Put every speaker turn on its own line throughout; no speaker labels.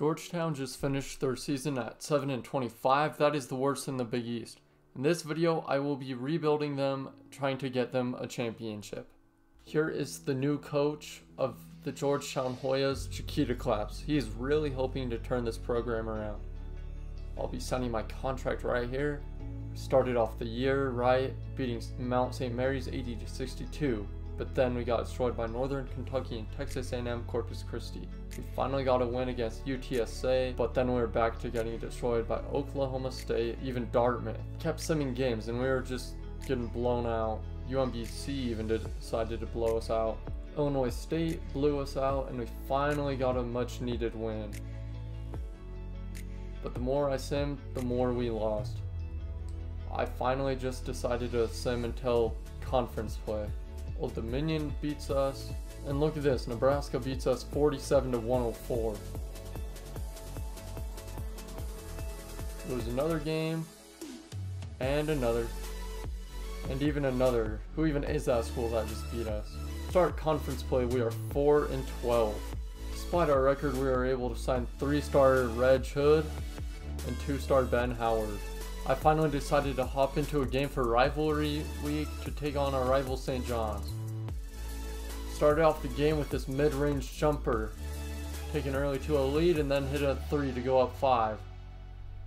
Georgetown just finished their season at 7 and 25. That is the worst in the Big East. In this video, I will be rebuilding them, trying to get them a championship. Here is the new coach of the Georgetown Hoyas, Jackita Claps. He is really hoping to turn this program around. I'll be signing my contract right here. Started off the year right, beating Mount St. Mary's 80 to 62 but then we got destroyed by Northern Kentucky and Texas A&M Corpus Christi. We finally got a win against UTSA, but then we were back to getting destroyed by Oklahoma State, even Dartmouth. Kept simming games and we were just getting blown out. UMBC even did, decided to blow us out. Illinois State blew us out and we finally got a much needed win. But the more I simmed, the more we lost. I finally just decided to sim until conference play. Old Dominion beats us. And look at this, Nebraska beats us 47 to 104. Lose another game, and another, and even another. Who even is that school that just beat us? Start conference play, we are 4 and 12. Despite our record, we are able to sign 3-star Reg Hood and 2-star Ben Howard. I finally decided to hop into a game for rivalry week to take on our rival St. John's. Started off the game with this mid-range jumper, taking early to a oh lead and then hit a 3 to go up 5.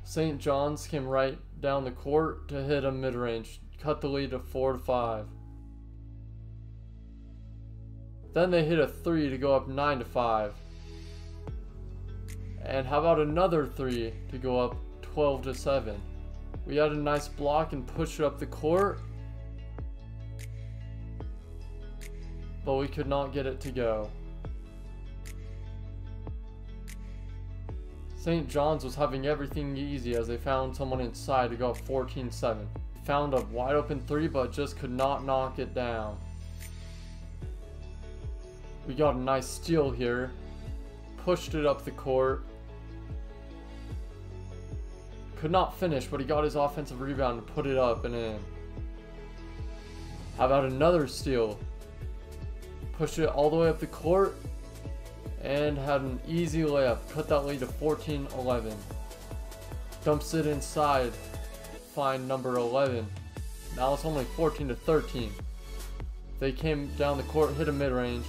St. John's came right down the court to hit a mid-range, cut the lead to 4 to 5. Then they hit a 3 to go up 9 to 5. And how about another 3 to go up 12 to 7. We had a nice block and pushed it up the court. But we could not get it to go. St. John's was having everything easy as they found someone inside to go up 14-7. Found a wide open three but just could not knock it down. We got a nice steal here. Pushed it up the court. Could not finish, but he got his offensive rebound and put it up and in. How about another steal? Pushed it all the way up the court and had an easy layup. Cut that lead to 14-11. Dumps it inside. Find number 11. Now it's only 14 to 13. They came down the court, hit a mid-range.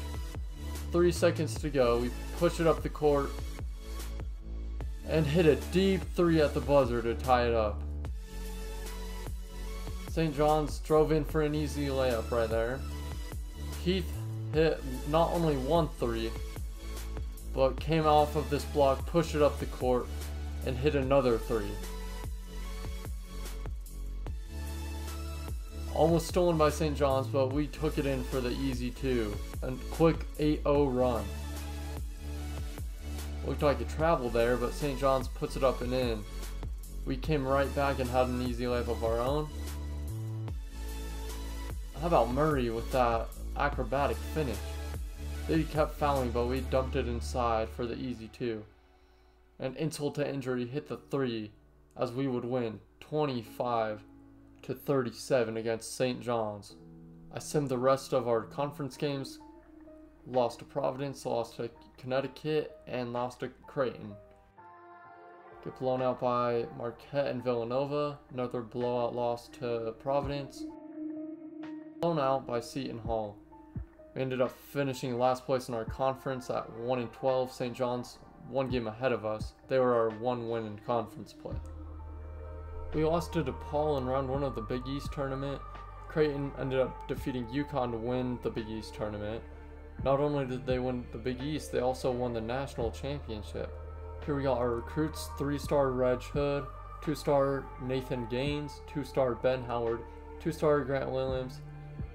Three seconds to go. We push it up the court and hit a deep three at the buzzer to tie it up. St. John's drove in for an easy layup right there. Heath hit not only one three, but came off of this block, pushed it up the court, and hit another three. Almost stolen by St. John's, but we took it in for the easy two. A quick 8-0 run. Looked like a travel there, but St. John's puts it up and in. We came right back and had an easy life of our own. How about Murray with that acrobatic finish? They kept fouling, but we dumped it inside for the easy two. And insult to injury hit the three as we would win 25 to 37 against St. John's. I simmed the rest of our conference games lost to Providence, lost to Connecticut, and lost to Creighton. Get blown out by Marquette and Villanova, another blowout loss to Providence. Blown out by Seton Hall. We ended up finishing last place in our conference at 1 and 12. St. John's one game ahead of us. They were our one win in conference play. We lost to DePaul in round one of the Big East tournament. Creighton ended up defeating UConn to win the Big East tournament. Not only did they win the Big East, they also won the national championship. Here we got our recruits, 3-star Reg Hood, 2-star Nathan Gaines, 2-star Ben Howard, 2-star Grant Williams,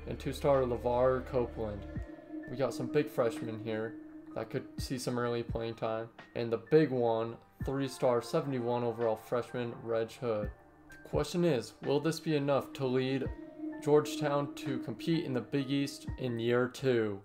and 2-star LeVar Copeland. We got some big freshmen here that could see some early playing time. And the big one, 3-star 71 overall freshman Reg Hood. The question is, will this be enough to lead Georgetown to compete in the Big East in year two?